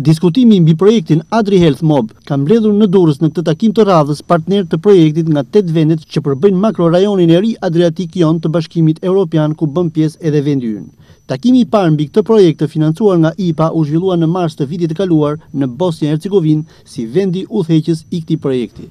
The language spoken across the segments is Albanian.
Diskutimi mbi projektin Adri Health Mob ka mbledhur në Durrës në këtë takim të radhës partnerë të projektit nga tetë vendet që përbëjnë makrorajonin e ri Adriatik-Jon të Bashkimit Europian ku bën pjesë edhe vendi ynë. Takimi i parë mbi këtë projekt të financuar nga IPA u zhvillua në mars të vitit të kaluar në Bosnjë-Hercegovinë si vendi udhëheqës i këtij projekti.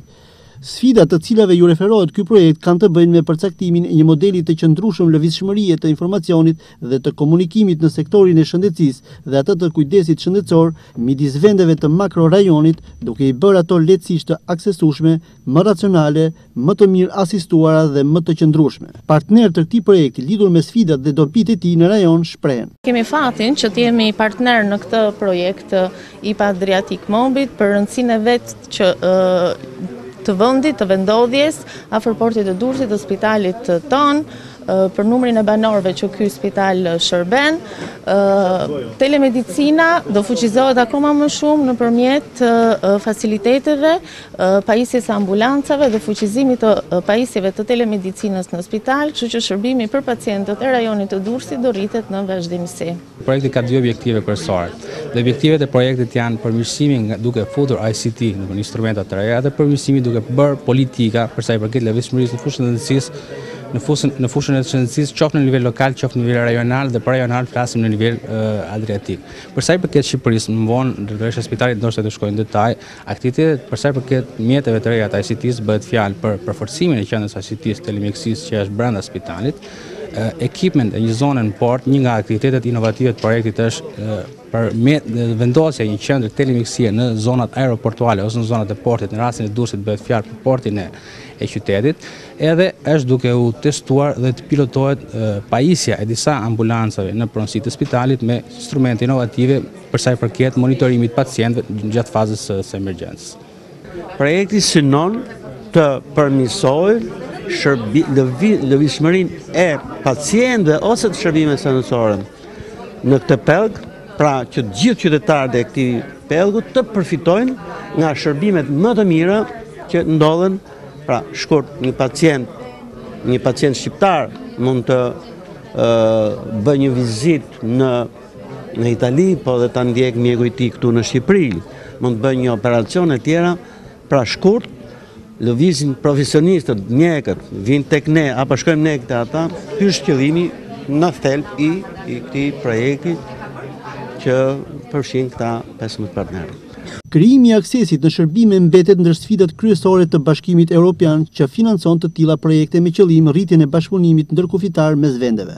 Sfidat të cilave u referohet ky projekt kanë të bëjnë me përcaktimin e një modeli të qëndrueshëm lëvizshmërie të informacionit dhe të komunikimit në sektorin e shëndetësisë dhe atë të kujdesit shëndetësor midis vendeve të makrorajonit, duke i bërë ato lehtësisht të aksesueshme, më racionale, më të mirë asistuara dhe më të qëndrueshme. Partnerë të këtij projekti lidhur me sfidat dhe dobitë e tij në rajon shprehen. Kemi fatin që të jemi partnerë në këtë projekt IPA Adriatic Mobit për rëndësinë e vetë që të vendit, të vendodhjes, afër portit të Durrësit të spitalit tonë, për numrin e banorëve që ky spital shërben. Telemedicina do fuqizohet akoma më shumë nëpërmjet faciliteteve, pajisjes së ambulancave dhe fuqizimit të pajisjeve të telemedicinës në spital, kështu që shërbimi për pacientët e rajonit të Durrësit do rritet në vazhdimësi. Projekti ka dy objektive kryesore. Dhe objektivet e projektit janë përmirësimi duke futur ICT, do të thotë instrumenta të reja dhe përmirësimi duke bërë politika për sa i përket lëvizshmërisë në fushën e shëndetësisë, në fushën në fushën e shëndetësisë qoftë në nivel lokal, qoftë në nivel rajonal dhe për rajonal flasim në nivel adriatik. Për sa i përket Shqipërisë, më vonë drejtoresha e spitalit ndoshta do të shkojë në detaj, Aktivitetet, për sa i përket mjeteve të reja të ICT-së, bëhet fjalë për përforcimin e qendrës së ICT-së telemjekësisë që është branda spitalit, ekipment e një zone në port, një nga aktivitetet inovative të projektit është për vendosja një qendre telemjekësie në zonat aeroportuale ose në zonat e portit, në rastin e Durrësit bëhet fjalë për portin e e qytetit, edhe është duke u testuar dhe të pilotohet pajisja e disa ambulancave në pronësi të spitalit me instrumente inovative Për sa i përket monitorimit të pacientëve gjatë fazës së emergjencës. Projekti synon të përmirësojë lëvizshmërinë e pacientëve ose të shërbimeve shëndetësore në këtë pellg, pra që të gjithë qytetarët e këtij pellgu të përfitojnë nga shërbimet më të mira që ndodhen, pra shkurt një pacient, një pacient shqiptar mund të bëjë një vizitë në Në Itali, po dhe ta ndjekë mjeku i tij këtu në Shqipëri, mund të bëjnë një operacion e tjera, pra shkurt, lëvizin profesionistët, mjekët, vijnë tek ne, apo shkojmë ne tek ata, ky është qëllimi në thelb i këtij projekti që përfshin këta 15 partnerë. Krijimi i aksesit në shërbime mbetet ndër sfidat kryesore të Bashkimit Europian që financon të tilla projekte me qëllim rritjen e bashkëpunimit ndërkufitar mes vendeve.